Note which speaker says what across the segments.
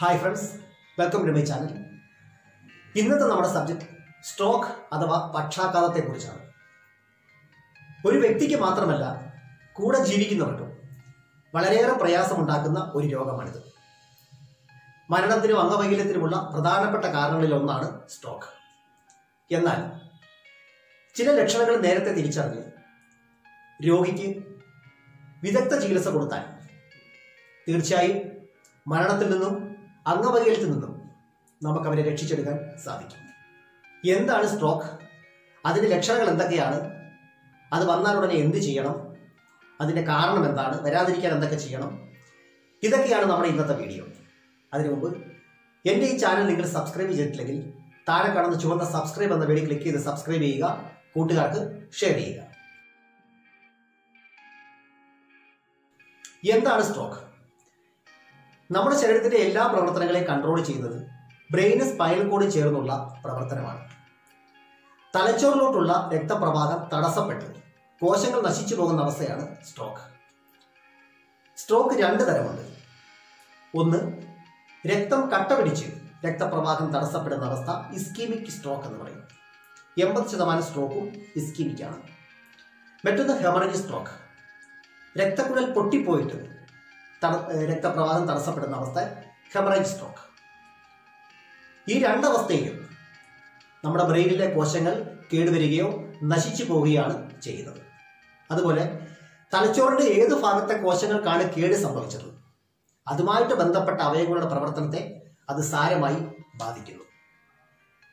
Speaker 1: Hi friends welcome to my channel ഇന്നത്തെ നമ്മുടെ subject stroke അഥവാ പക്ഷാഘാതത്തെ കുറിച്ചാണ് ഒരു വ്യക്തിക്ക് മാത്രമല്ല കൂടെ ജീവിക്കുന്നവർക്കും വളരെയേറെ പ്രയാസമുണ്ടാക്കുന്ന ഒരു രോഗമാണിത്. മരണത്തിനും അംഗവൈകല്യത്തിനുമുള്ള പ്രധാനപ്പെട്ട കാരണങ്ങളിലൊന്നാണ് സ്ട്രോക്ക് എന്നാൽ ചില ലക്ഷണങ്ങൾ നേരത്തെ തിരിച്ചറിഞ്ഞ് രോഗിക്ക് വിദഗ്ധ ചികിത്സ കൊടുത്താൽ തീർച്ചയായും മരണത്തിൽ നിന്നും അംഗവൈകല്യത്തിൽ നിന്നും നമുക്ക് അവരെ രക്ഷിച്ചെടുക്കാൻ സാധിക്കും. എന്താണ് സ്ട്രോക്ക് അതിന്റെ ലക്ഷണങ്ങൾ എന്തൊക്കെയാണ്? അത് വന്നാൽ ഉടനെ എന്ത് ചെയ്യണം? അതിന്റെ കാരണം എന്താണ്? വരാതിരിക്കാൻ എന്തൊക്കെ ചെയ്യണം? ഇതൊക്കെയാണ് നമ്മുടെ ഇന്നത്തെ വീഡിയോ. അതിനു മുമ്പ് എന്റെ ഈ ചാനൽ നിങ്ങൾ സബ്സ്ക്രൈബ് ചെയ്തിട്ടില്ലെങ്കിൽ താഴെ കാണുന്ന ചുവന്ന സബ്സ്ക്രൈബ് എന്ന വീഡിയോ ക്ലിക്ക് ചെയ്ത് സബ്സ്ക്രൈബ് ചെയ്യുക കൂട്ടുകാർക്ക് ഷെയർ ചെയ്യുക. എന്താണ് സ്ട്രോക്ക് നമ്മുടെ ശരീരത്തിന്റെ എല്ലാ പ്രവർത്തനങ്ങളെയും കൺട്രോൾ ചെയ്യുന്നത് ബ്രെയിന് സ്പൈനൽ കോഡ് ചേർന്നുള്ള പ്രവർത്തനമാണ്. തലച്ചോറിലോട്ടുള്ള രക്തപ്രവാഹം തടസ്സപ്പെട്ട്. കോശങ്ങൾ നശിച്ചു പോകുന്ന അവസ്ഥയാണ് സ്ട്രോക്ക് സ്ട്രോക്ക് രണ്ട് തരമുണ്ട്. ഒന്ന് രക്തം കട്ട പിടിച്ച് രക്തപ്രവാഹം തടസ്സപ്പെടുന്ന അവസ്ഥ ഇസ്കീമിക് സ്ട്രോക്ക് എന്ന് പറയും. എൺപത് ശതമാനം സ്ട്രോക്കും ഇസ്കീമിക് ആണ്. മറ്റൊന്ന് ഹെമറേജ് സ്ട്രോക്ക് രക്തക്കുഴൽ പൊട്ടിപ്പോയിട്ട് തട- രക്തപ്രവാഹം തടസ്സപ്പെടുന്ന അവസ്ഥ ഹെമറേജ് സ്ട്രോക്ക് ഈ രണ്ടവസ്ഥയിലും നമ്മുടെ ബ്രെയിനിലെ കോശങ്ങൾ കേടുവരികയോ നശിച്ചു പോവുകയാണ് ചെയ്യുന്നത്. അതുപോലെ തലച്ചോറിന്റെ ഏത് ഭാഗത്തെ കോശങ്ങൾക്കാണ് കേട് സംഭവിച്ചത്? അതുമായിട്ട് ബന്ധപ്പെട്ട അവയവങ്ങളുടെ പ്രവർത്തനത്തെ അത് സാരമായി ബാധിക്കുന്നു.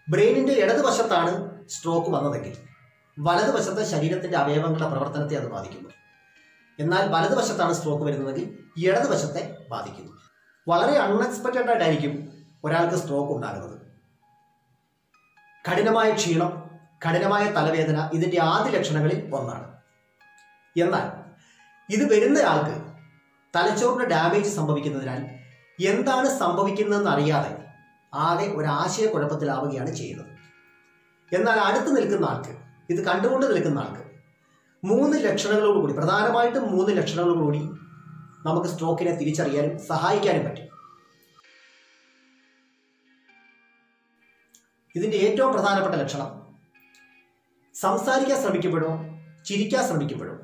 Speaker 1: ബ്രെയിനിന്റെ ഇടതുവശത്താണ് സ്ട്രോക്ക് വന്നതെങ്കിൽ വലതുവശത്തെ ശരീരത്തിന്റെ അവയവങ്ങളുടെ പ്രവർത്തനത്തെ അത് ബാധിക്കുന്നു. എന്നാൽ വലതുവശത്താണ് സ്ട്രോക്ക് വരുന്നതെങ്കിൽ ഇടതുവശത്തെ ബാധിക്കുന്നു. വളരെ അൺഎക്സ്പെക്റ്റഡ് ആയിട്ടായിരിക്കും ഒരാൾക്ക് സ്ട്രോക്ക് ഉണ്ടാകുന്നത്. കഠിനമായ ക്ഷീണം കഠിനമായ തലവേദന ഇതിന്റെ ആദ്യ ലക്ഷണങ്ങളിൽ ഒന്നാണ്. എന്നാൽ ഇത് വരുന്നയാൾക്ക് തലച്ചോറിന് ഡാമേജ് സംഭവിക്കുന്നതിനാൽ എന്താണ് സംഭവിക്കുന്നതെന്ന് അറിയാതെ ആകെ ഒരു ആശയക്കുഴപ്പത്തിലാവുകയാണ് ചെയ്യുന്നത്. എന്നാൽ അടുത്ത് നിൽക്കുന്ന ആൾക്ക് ഇത് കണ്ടുകൊണ്ട് നിൽക്കുന്ന ആൾക്ക് മൂന്ന് ലക്ഷണങ്ങളോടുകൂടി പ്രധാനമായിട്ടും മൂന്ന് ലക്ഷണങ്ങളോടുകൂടി നമുക്ക് സ്ട്രോക്കിനെ തിരിച്ചറിയാനും സഹായിക്കാനും പറ്റും. ഇതിന്റെ ഏറ്റവും പ്രധാനപ്പെട്ട ലക്ഷണം സംസാരിക്കാൻ ശ്രമിക്കുമ്പോഴോ ചിരിക്കാൻ ശ്രമിക്കുമ്പോഴോ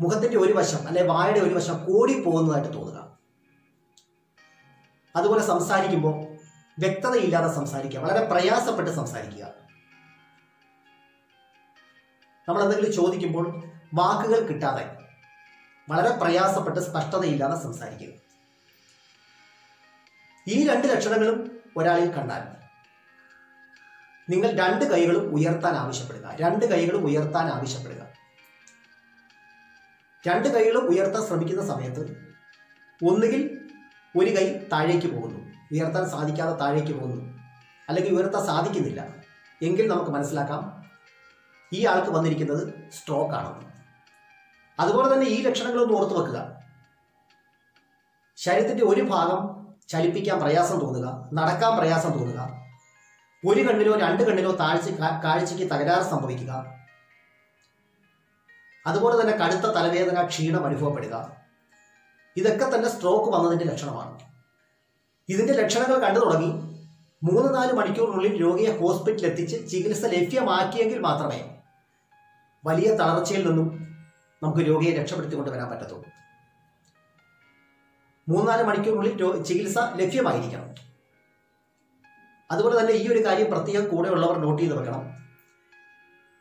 Speaker 1: മുഖത്തിന്റെ ഒരു വശം അല്ലെ വായുടെ ഒരു വശം കൂടി പോകുന്നതായിട്ട് തോന്നുക. അതുപോലെ സംസാരിക്കുമ്പോൾ വ്യക്തതയില്ലാതെ സംസാരിക്കുക വളരെ പ്രയാസപ്പെട്ട് സംസാരിക്കുക. നമ്മൾ എന്തെങ്കിലും ചോദിക്കുമ്പോൾ വാക്കുകൾ കിട്ടാതെ വളരെ പ്രയാസപ്പെട്ട് സ്പഷ്ടതയില്ലാതെ സംസാരിക്കുക ഈ രണ്ട് ലക്ഷണങ്ങളും ഒരാളിൽ കണ്ടാൽ നിങ്ങൾ രണ്ട് കൈകളും ഉയർത്താൻ ആവശ്യപ്പെടുക. രണ്ട് കൈകളും ഉയർത്താൻ ആവശ്യപ്പെടുക. രണ്ട് കൈകളും ഉയർത്താൻ ശ്രമിക്കുന്ന സമയത്ത് ഒന്നുകിൽ ഒരു കൈ താഴേക്ക് പോകുന്നു. ഉയർത്താൻ സാധിക്കാതെ താഴേക്ക് പോകുന്നു. അല്ലെങ്കിൽ ഉയർത്താൻ സാധിക്കുന്നില്ല. എങ്കിൽ നമുക്ക് മനസ്സിലാക്കാം ഈ ആൾക്ക് വന്നിരിക്കുന്നത് സ്ട്രോക്ക് ആണ്. അതുപോലെ തന്നെ ഈ ലക്ഷണങ്ങളൊന്ന് ഓർത്തു വെക്കുക. ശരീരത്തിന്റെ ഒരു ഭാഗം ചലിപ്പിക്കാൻ പ്രയാസം തോന്നുക നടക്കാൻ പ്രയാസം തോന്നുക ഒരു കണ്ണിലോ രണ്ട് കണ്ണിലോ താഴ്ച കാഴ്ചയ്ക്ക് തകരാറ് സംഭവിക്കുക അതുപോലെ തന്നെ കടുത്ത തലവേദന ക്ഷീണം അനുഭവപ്പെടുക. ഇതൊക്കെ തന്നെ സ്ട്രോക്ക് വന്നതിന്റെ ലക്ഷണമാണ്. ഇതിന്റെ ലക്ഷണങ്ങൾ കണ്ടു തുടങ്ങി. മൂന്ന് നാല് മണിക്കൂറിനുള്ളിൽ രോഗിയെ ഹോസ്പിറ്റലിൽ എത്തിച്ച് ചികിത്സ ലഭ്യമാക്കിയെങ്കിൽ മാത്രമേ വലിയ തളർച്ചയിൽ നിന്നും നമുക്ക് രോഗിയെ രക്ഷപ്പെടുത്തിക്കൊണ്ട് വരാൻ പറ്റത്തുള്ളൂ. മൂന്നാൽ മണിക്കൂറിനുള്ളിൽ ചികിത്സ ലഭ്യമായിരിക്കണം. അതുപോലെ തന്നെ ഈ ഒരു കാര്യം പ്രത്യേകം കൂടെയുള്ളവർ നോട്ട് ചെയ്ത് വെക്കണം.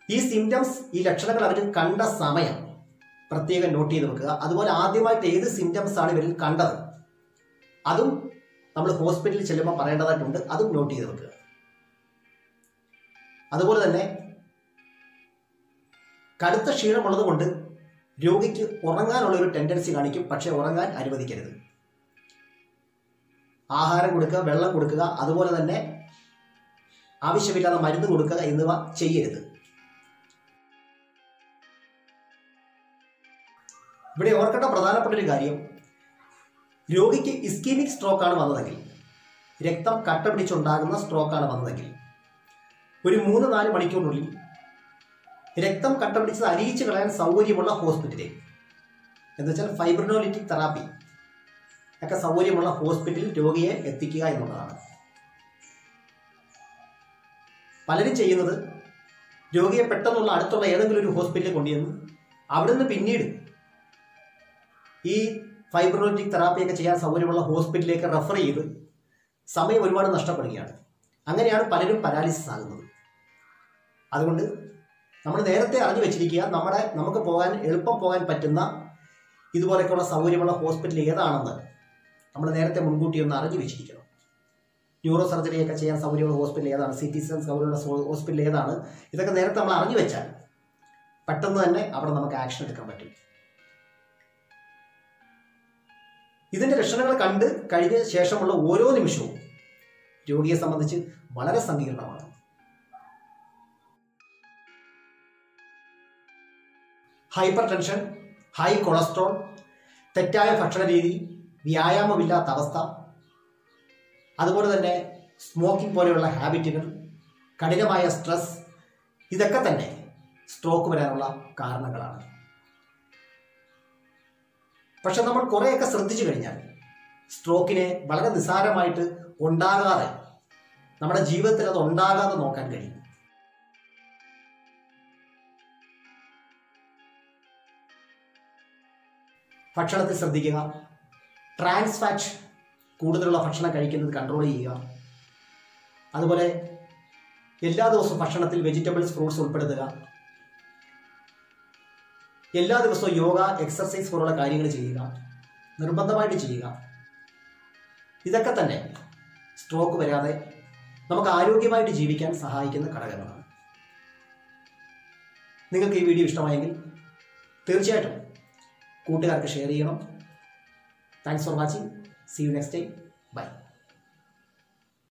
Speaker 1: ഈ സിംറ്റംസ് ഈ ലക്ഷണങ്ങൾ അവർ കണ്ട സമയം പ്രത്യേകം നോട്ട് ചെയ്ത് വെക്കുക. അതുപോലെ ആദ്യമായിട്ട് ഏത് സിംറ്റംസ് ആണ് ഇവരിൽ കണ്ടത്? അതും നമ്മൾ ഹോസ്പിറ്റലിൽ ചെല്ലുമ്പോൾ പറയേണ്ടതായിട്ടുണ്ട്. അതും നോട്ട് ചെയ്ത് വെക്കുക. അതുപോലെ തന്നെ കടുത്ത ക്ഷീണമുള്ളത് കൊണ്ട് രോഗിക്ക് ഉറങ്ങാനുള്ള ഒരു ടെൻഡൻസി കാണിക്കും പക്ഷെ ഉറങ്ങാൻ അനുവദിക്കരുത്. ആഹാരം കൊടുക്കുക വെള്ളം കൊടുക്കുക അതുപോലെ തന്നെ ആവശ്യമില്ലാതെ മരുന്ന് കൊടുക്കുക എന്നിവ ചെയ്യരുത്. ഇവിടെ ഓർക്കേണ്ട പ്രധാനപ്പെട്ട ഒരു കാര്യം രോഗിക്ക് ഇസ്കീമിക് സ്ട്രോക്ക് ആണ് വന്നതെങ്കിൽ രക്തം കട്ട പിടിച്ചുണ്ടാകുന്ന സ്ട്രോക്ക് ആണ് വന്നതെങ്കിൽ ഒരു മൂന്ന് നാല് മണിക്കൂറിനുള്ളിൽ രക്തം കട്ടപിടിച്ചത് അരിയിച്ചു കളയാൻ സൗകര്യമുള്ള ഹോസ്പിറ്റലിൽ എന്ന് വെച്ചാൽ ഫൈബ്രിനോലിറ്റിക് തെറാപ്പി ഒക്കെ സൗകര്യമുള്ള ഹോസ്പിറ്റലിൽ രോഗിയെ എത്തിക്കുക എന്നുള്ളതാണ്. പലരും ചെയ്യുന്നത് രോഗിയെ പെട്ടെന്നുള്ള അടുത്തുള്ള ഏതെങ്കിലും ഒരു ഹോസ്പിറ്റലിൽ കൊണ്ടുവന്ന് അവിടുന്ന് പിന്നീട് ഈ ഫൈബ്രോറ്റിക് തെറാപ്പിയൊക്കെ ചെയ്യാൻ സൗകര്യമുള്ള ഹോസ്പിറ്റലിലേക്ക് റെഫർ ചെയ്ത് സമയം ഒരുപാട് നഷ്ടപ്പെടുകയാണ്. അങ്ങനെയാണ് പലരും പരാലിസിസ് ആകുന്നത്. അതുകൊണ്ട് നമ്മൾ നേരത്തെ അറിഞ്ഞു വെച്ചിരിക്കുക നമ്മുടെ നമുക്ക് പോകാൻ എളുപ്പം പോകാൻ പറ്റുന്ന ഇതുപോലെയൊക്കെയുള്ള സൗകര്യമുള്ള ഹോസ്പിറ്റൽ ഏതാണെന്ന് നമ്മൾ നേരത്തെ മുൻകൂട്ടി ഒന്ന് അറിഞ്ഞു വെച്ചിരിക്കണം. ന്യൂറോ സർജറിയൊക്കെ ചെയ്യാൻ സൗകര്യമുള്ള ഹോസ്പിറ്റൽ ഏതാണ്? സി ടി സ്കാൻ സൗകര്യമുള്ള ഹോസ്പിറ്റൽ ഏതാണ്? ഇതൊക്കെ നേരത്തെ നമ്മൾ അറിഞ്ഞു വെച്ചാൽ പെട്ടെന്ന് തന്നെ അവിടെ നമുക്ക് ആക്ഷൻ എടുക്കാൻ പറ്റും. ഇതിന്റെ ലക്ഷണങ്ങൾ കണ്ട് കഴിഞ്ഞ ശേഷമുള്ള ഓരോ നിമിഷവും രോഗിയെ സംബന്ധിച്ച് വളരെ സങ്കീർണമാണ്. ഹൈപ്പർ ടെൻഷൻ ഹൈ കൊളസ്ട്രോൾ തെറ്റായ ഭക്ഷണ രീതി വ്യായാമമില്ലാത്ത അവസ്ഥ അതുപോലെ തന്നെ സ്മോക്കിംഗ് പോലെയുള്ള ഹാബിറ്റുകൾ കഠിനമായ സ്ട്രെസ് ഇതൊക്കെ തന്നെ സ്ട്രോക്ക് വരാനുള്ള കാരണങ്ങളാണ്. പക്ഷെ നമ്മൾ കുറേയൊക്കെ ശ്രദ്ധിച്ചു കഴിഞ്ഞാൽ സ്ട്രോക്കിനെ വളരെ നിസ്സാരമായിട്ട് ഉണ്ടാകാതെ നമ്മുടെ ജീവിതത്തിൽ അത് ഉണ്ടാകാതെ നോക്കാൻ കഴിയും. ഭക്ഷണത്തിൽ ശ്രദ്ധിക്കുക. ട്രാൻസ് ഫാറ്റ് കൂടുതലുള്ള ഭക്ഷണം കഴിക്കുന്നത് കൺട്രോൾ ചെയ്യുക. അതുപോലെ എല്ലാ ദിവസവും ഭക്ഷണത്തിൽ വെജിറ്റബിൾസ് ഫ്രൂട്ട്സ് ഉൾപ്പെടുത്തുക. എല്ലാ ദിവസവും യോഗ എക്സർസൈസ് പോലുള്ള കാര്യങ്ങൾ ചെയ്യുക. നിർബന്ധമായിട്ട് ചെയ്യുക. ഇതൊക്കെ തന്നെ സ്ട്രോക്ക് വരാതെ നമുക്ക് ആരോഗ്യമായിട്ട് ജീവിക്കാൻ സഹായിക്കുന്ന ഘടകങ്ങളാണ്. നിങ്ങൾക്ക് ഈ വീഡിയോ ഇഷ്ടമായെങ്കിൽ തീർച്ചയായിട്ടും കൂട്ടുകാർക്ക് ഷെയർ ചെയ്യണം. Thanks for watching see you next time bye